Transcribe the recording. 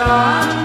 on.